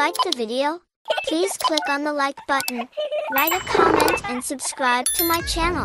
Liked the video, please click on the like button, write a comment and subscribe to my channel.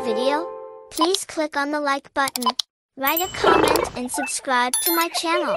video, please click on the like button, write a comment and subscribe to my channel.